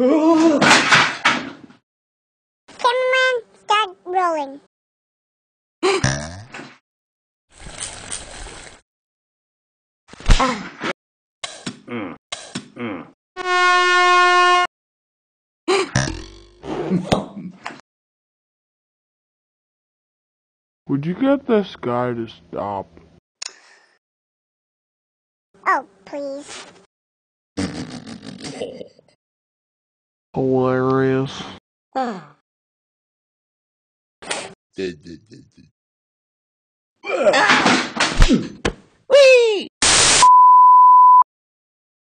Camera, start rolling. Would you get this guy to stop? Oh, please. Hilarious. Whee!